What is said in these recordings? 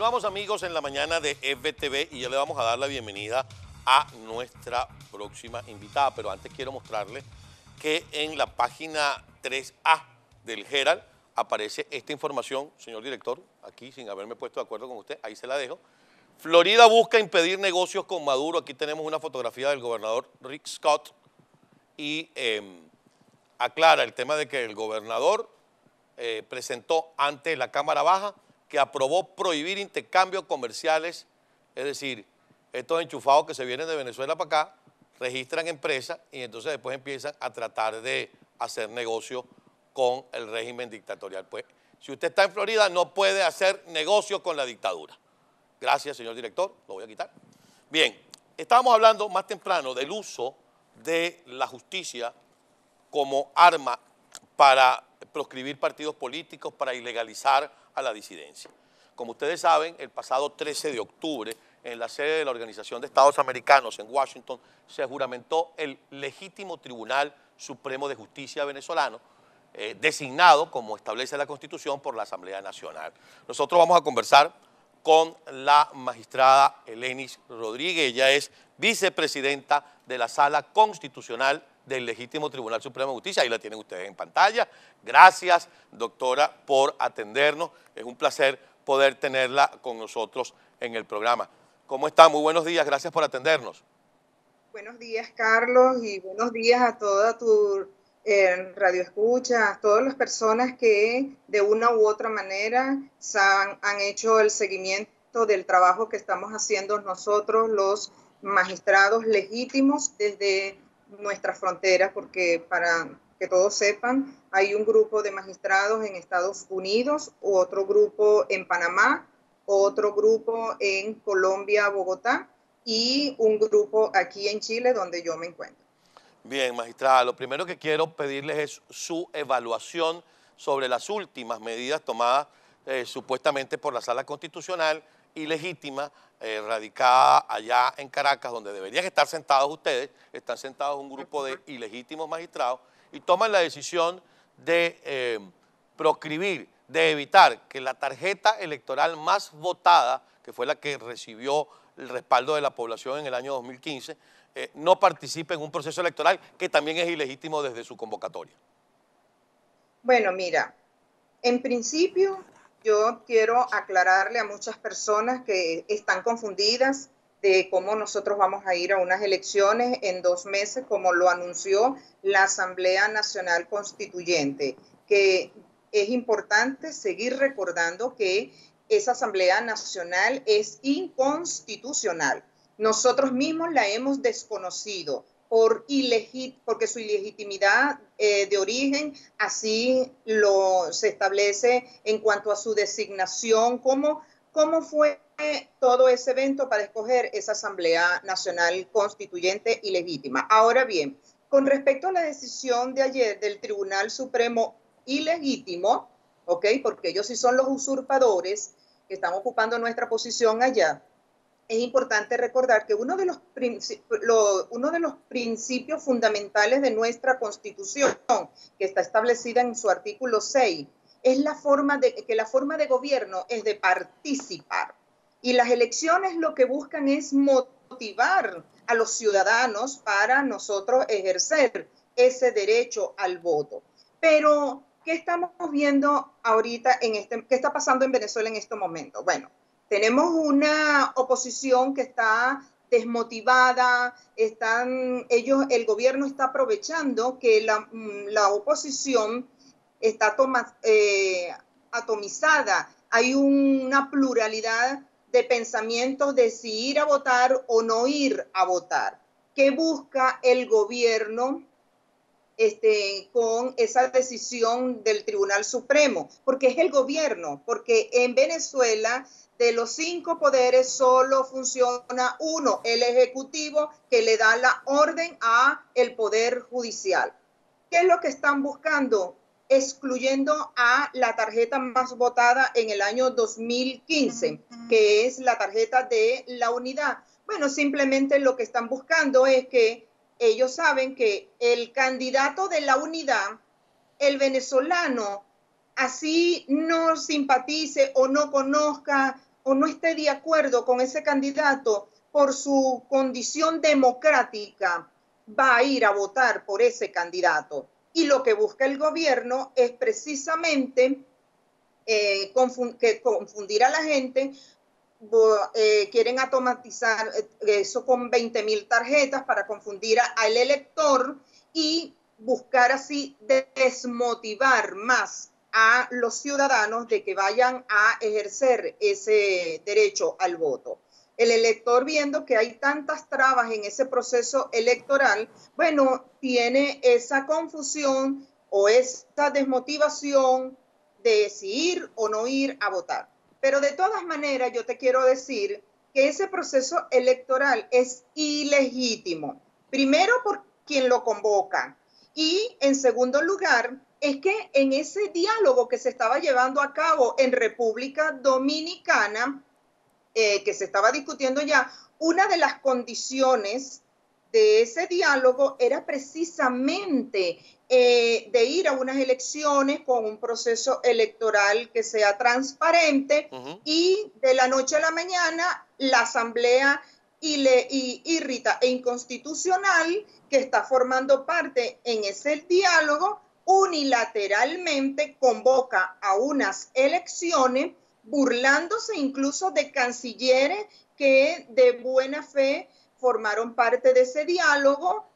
Continuamos amigos en la mañana de FTV y ya le vamos a dar la bienvenida a nuestra próxima invitada, pero antes quiero mostrarle que en la página 3A del Herald aparece esta información, señor director, aquí sin haberme puesto de acuerdo con usted, ahí se la dejo. Florida busca impedir negocios con Maduro, aquí tenemos una fotografía del gobernador Rick Scott y em, aclara el tema de que el gobernador eh, presentó ante la Cámara Baja que aprobó prohibir intercambios comerciales, es decir, estos enchufados que se vienen de Venezuela para acá, registran empresas y entonces después empiezan a tratar de hacer negocio con el régimen dictatorial. Pues si usted está en Florida no puede hacer negocio con la dictadura. Gracias, señor director, lo voy a quitar. Bien, estábamos hablando más temprano del uso de la justicia como arma para proscribir partidos políticos, para ilegalizar a la disidencia. Como ustedes saben, el pasado 13 de octubre, en la sede de la Organización de Estados Americanos en Washington, se juramentó el legítimo Tribunal Supremo de Justicia venezolano, eh, designado, como establece la Constitución, por la Asamblea Nacional. Nosotros vamos a conversar con la magistrada Elenis Rodríguez, ella es vicepresidenta de la Sala Constitucional del Legítimo Tribunal Supremo de Justicia. Ahí la tienen ustedes en pantalla. Gracias, doctora, por atendernos. Es un placer poder tenerla con nosotros en el programa. ¿Cómo está? Muy buenos días. Gracias por atendernos. Buenos días, Carlos, y buenos días a toda tu eh, radio escucha, a todas las personas que de una u otra manera han, han hecho el seguimiento del trabajo que estamos haciendo nosotros, los magistrados legítimos, desde nuestras fronteras, porque para que todos sepan, hay un grupo de magistrados en Estados Unidos, otro grupo en Panamá, otro grupo en Colombia, Bogotá, y un grupo aquí en Chile, donde yo me encuentro. Bien, magistrada, lo primero que quiero pedirles es su evaluación sobre las últimas medidas tomadas eh, supuestamente por la Sala Constitucional ilegítima eh, radicada allá en Caracas, donde deberían estar sentados ustedes, están sentados un grupo de ilegítimos magistrados y toman la decisión de eh, proscribir, de evitar que la tarjeta electoral más votada, que fue la que recibió el respaldo de la población en el año 2015, eh, no participe en un proceso electoral que también es ilegítimo desde su convocatoria. Bueno, mira, en principio yo quiero aclararle a muchas personas que están confundidas de cómo nosotros vamos a ir a unas elecciones en dos meses, como lo anunció la Asamblea Nacional Constituyente, que es importante seguir recordando que esa Asamblea Nacional es inconstitucional. Nosotros mismos la hemos desconocido por porque su ilegitimidad eh, de origen así lo se establece en cuanto a su designación, cómo, cómo fue todo ese evento para escoger esa Asamblea Nacional Constituyente ilegítima. Ahora bien, con respecto a la decisión de ayer del Tribunal Supremo ilegítimo, ¿ok? Porque ellos sí son los usurpadores que están ocupando nuestra posición allá es importante recordar que uno de los, uno de los principios fundamentales de nuestra Constitución, que está establecida en su artículo 6, es la forma de, que la forma de gobierno es de participar. Y las elecciones lo que buscan es motivar a los ciudadanos para nosotros ejercer ese derecho al voto. Pero, ¿qué estamos viendo ahorita en este, qué está pasando en Venezuela en este momento? Bueno, tenemos una oposición que está desmotivada, están, ellos, el gobierno está aprovechando que la, mm, oposición está eh, atomizada, hay una pluralidad de pensamientos de si ir a votar o no ir a votar. ¿Qué busca el gobierno este, con esa decisión del Tribunal Supremo? Porque es el gobierno, porque en Venezuela de los cinco poderes solo funciona uno, el ejecutivo, que le da la orden a el poder judicial. ¿Qué es lo que están buscando? Excluyendo a la tarjeta más votada en el año 2015, que es la tarjeta de la unidad. Bueno, simplemente lo que están buscando es que ellos saben que el candidato de la unidad, el venezolano, así no simpatice o no conozca o no esté de acuerdo con ese candidato por su condición democrática, va a ir a votar por ese candidato. Y lo que busca el gobierno es precisamente eh, confundir a la gente. Eh, quieren automatizar eh, eso con 20 mil tarjetas para confundir al elector y buscar así desmotivar más a los ciudadanos de que vayan a ejercer ese derecho al voto. El elector viendo que hay tantas trabas en ese proceso electoral, bueno, tiene esa confusión o esa desmotivación de si ir o no ir a votar. Pero de todas maneras, yo te quiero decir que ese proceso electoral es ilegítimo. Primero por quien lo convoca y en segundo lugar es que en ese diálogo que se estaba llevando a cabo en República Dominicana, eh, que se estaba discutiendo ya, una de las condiciones de ese diálogo era precisamente eh, de ir a unas elecciones con un proceso electoral que sea transparente y de la noche a la mañana la asamblea irrita e inconstitucional que está formando parte en ese diálogo unilateralmente convoca a unas elecciones burlándose incluso de cancilleres que de buena fe formaron parte de ese diálogo,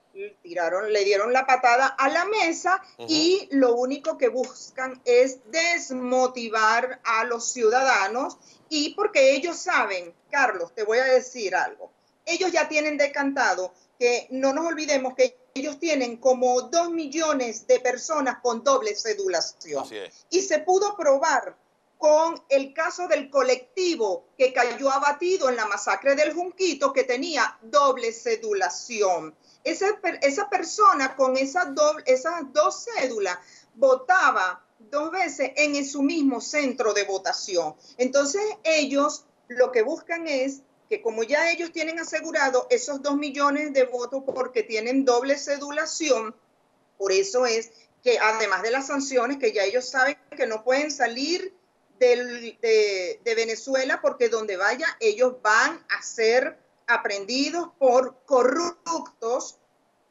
tiraron, le dieron la patada a la mesa y lo único que buscan es desmotivar a los ciudadanos y porque ellos saben, Carlos, te voy a decir algo, ellos ya tienen decantado que no nos olvidemos que ellos tienen como dos millones de personas con doble cedulación. Y se pudo probar con el caso del colectivo que cayó abatido en la masacre del Junquito, que tenía doble cedulación. Esa, esa persona con esa doble, esas dos cédulas votaba dos veces en su mismo centro de votación. Entonces ellos lo que buscan es que como ya ellos tienen asegurado esos dos millones de votos porque tienen doble cedulación, por eso es que además de las sanciones, que ya ellos saben que no pueden salir de, de Venezuela porque donde vaya ellos van a ser aprendidos por corruptos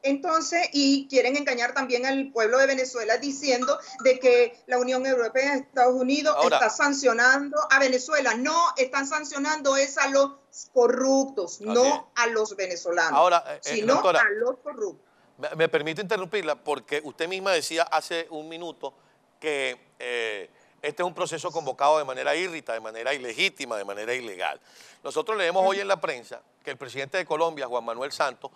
entonces, y quieren engañar también al pueblo de Venezuela diciendo de que la Unión Europea, Estados Unidos está sancionando a Venezuela. No, están sancionando es a los corruptos, no a los venezolanos, Ahora, eh, eh, sino a los corruptos. Me, permite interrumpirla porque usted misma decía hace un minuto que eh, este es un proceso convocado de manera irrita, de manera ilegítima, de manera ilegal. Nosotros leemos hoy en la prensa que el presidente de Colombia, Juan Manuel Santos,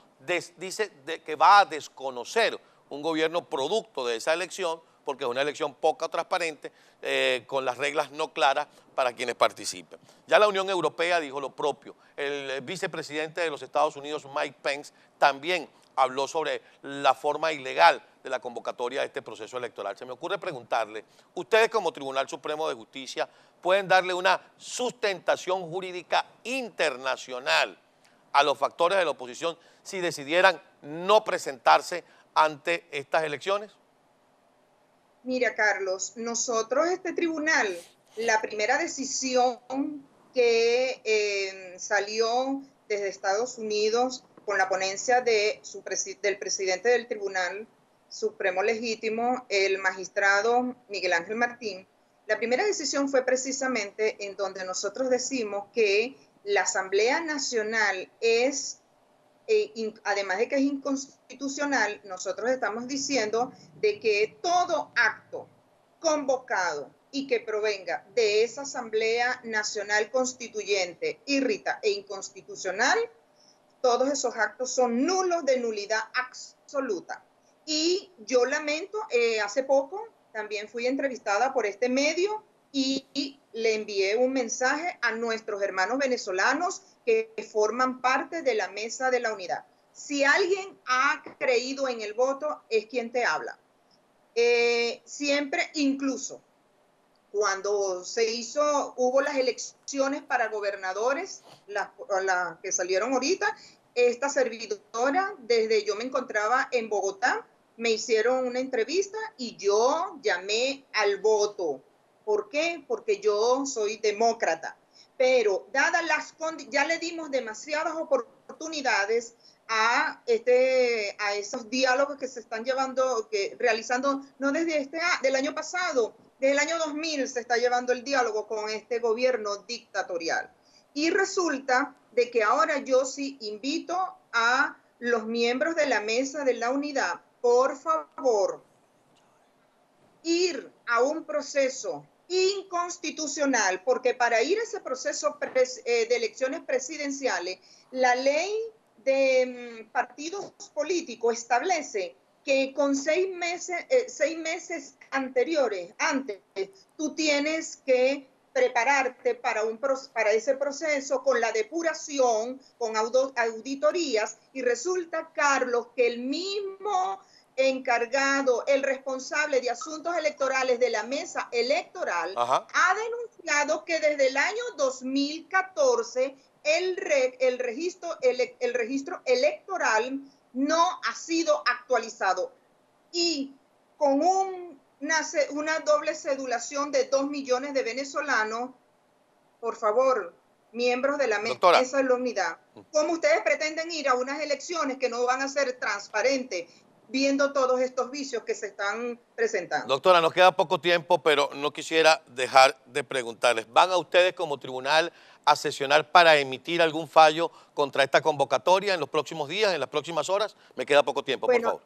dice que va a desconocer un gobierno producto de esa elección porque es una elección poco transparente, eh, con las reglas no claras para quienes participen. Ya la Unión Europea dijo lo propio. El vicepresidente de los Estados Unidos, Mike Pence, también habló sobre la forma ilegal de la convocatoria de este proceso electoral. Se me ocurre preguntarle, ustedes como Tribunal Supremo de Justicia pueden darle una sustentación jurídica internacional a los factores de la oposición si decidieran no presentarse ante estas elecciones? Mira, Carlos, nosotros, este tribunal, la primera decisión que eh, salió desde Estados Unidos con la ponencia del presidente del Tribunal Supremo Legítimo, el magistrado Miguel Ángel Martín, la primera decisión fue precisamente en donde nosotros decimos que la Asamblea Nacional es, eh, además de que es inconstitucional, nosotros estamos diciendo de que todo acto convocado y que provenga de esa Asamblea Nacional Constituyente irrita e inconstitucional todos esos actos son nulos de nulidad absoluta. Y yo lamento, eh, hace poco también fui entrevistada por este medio y, le envié un mensaje a nuestros hermanos venezolanos que forman parte de la mesa de la unidad. Si alguien ha creído en el voto, es quien te habla. Eh, siempre, incluso cuando se hizo, hubo las elecciones para gobernadores, las, que salieron ahorita, esta servidora, desde yo me encontraba en Bogotá, me hicieron una entrevista y yo llamé al voto. ¿Por qué? Porque yo soy demócrata. pero dadas las ya le dimos demasiadas oportunidades a este a esos diálogos que se están llevando que realizando no desde este del año pasado desde el año 2000 se está llevando el diálogo con este gobierno dictatorial. Y resulta de que ahora yo sí invito a los miembros de la mesa de la unidad por favor ir a un proceso inconstitucional, porque para ir a ese proceso eh, de elecciones presidenciales, la ley de mm, partidos políticos establece que con seis meses, eh, seis meses anteriores, antes, tú tienes que prepararte para, un, para ese proceso con la depuración, con auditorías, y resulta, Carlos, que el mismo encargado, el responsable de asuntos electorales de la mesa electoral, ha denunciado que desde el año 2014 el, el, registro, el, registro electoral no ha sido actualizado. Y con un, una, una doble cedulación de dos millones de venezolanos, por favor, miembros de la mesa, esa es la unidad. ¿Cómo ustedes pretenden ir a unas elecciones que no van a ser transparentes viendo todos estos vicios que se están presentando. Doctora, nos queda poco tiempo, pero no quisiera dejar de preguntarles. ¿Van a ustedes como tribunal a sesionar para emitir algún fallo contra esta convocatoria en los próximos días, en las próximas horas? Me queda poco tiempo, por favor.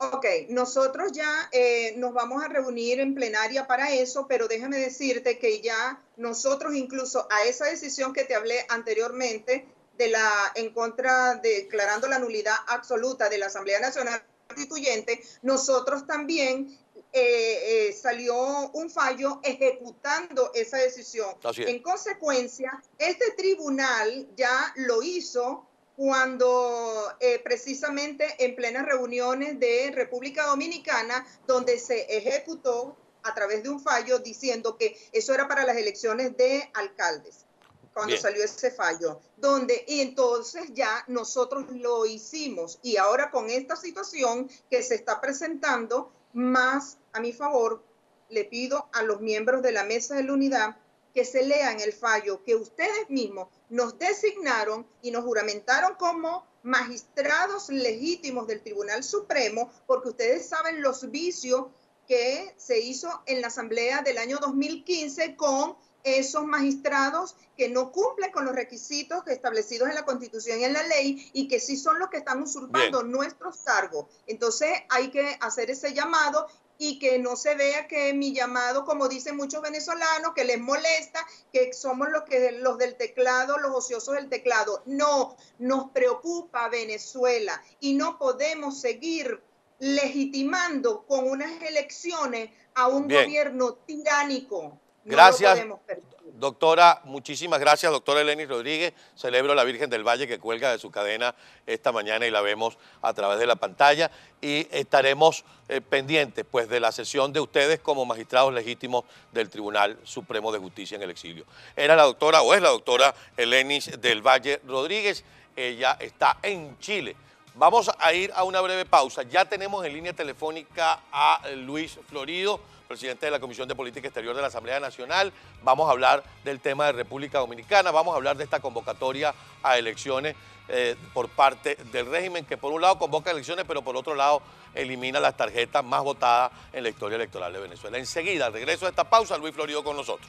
Ok, nosotros ya eh, nos vamos a reunir en plenaria para eso, pero déjame decirte que ya nosotros incluso a esa decisión que te hablé anteriormente, de la en contra declarando la nulidad absoluta de la Asamblea Nacional constituyente, nosotros también eh, eh, salió un fallo ejecutando esa decisión. En consecuencia, este tribunal ya lo hizo cuando eh, precisamente en plenas reuniones de República Dominicana, donde se ejecutó a través de un fallo diciendo que eso era para las elecciones de alcaldes cuando salió ese fallo, donde y entonces ya nosotros lo hicimos. Y ahora con esta situación que se está presentando, más a mi favor, le pido a los miembros de la mesa de la unidad que se lean el fallo que ustedes mismos nos designaron y nos juramentaron como magistrados legítimos del Tribunal Supremo, porque ustedes saben los vicios que se hizo en la Asamblea del año 2015 con esos magistrados que no cumplen con los requisitos establecidos en la Constitución y en la ley y que sí son los que están usurpando nuestros cargos. Entonces hay que hacer ese llamado y que no se vea que mi llamado, como dicen muchos venezolanos, que les molesta, que somos los, que, los del teclado, los ociosos del teclado. No, nos preocupa Venezuela y no podemos seguir legitimando con unas elecciones a un gobierno tiránico. Gracias. Doctora, muchísimas gracias, doctora Eleni Rodríguez. Celebro a la Virgen del Valle que cuelga de su cadena esta mañana y la vemos a través de la pantalla. Y estaremos eh, pendientes pues, de la sesión de ustedes como magistrados legítimos del Tribunal Supremo de Justicia en el exilio. Era la doctora, o es la doctora Elenis del Valle Rodríguez. Ella está en Chile. Vamos a ir a una breve pausa. Ya tenemos en línea telefónica a Luis Florido presidente de la Comisión de Política Exterior de la Asamblea Nacional. Vamos a hablar del tema de República Dominicana, vamos a hablar de esta convocatoria a elecciones eh, por parte del régimen, que por un lado convoca elecciones, pero por otro lado elimina las tarjetas más votadas en la historia electoral de Venezuela. Enseguida, regreso a esta pausa, Luis Florido con nosotros.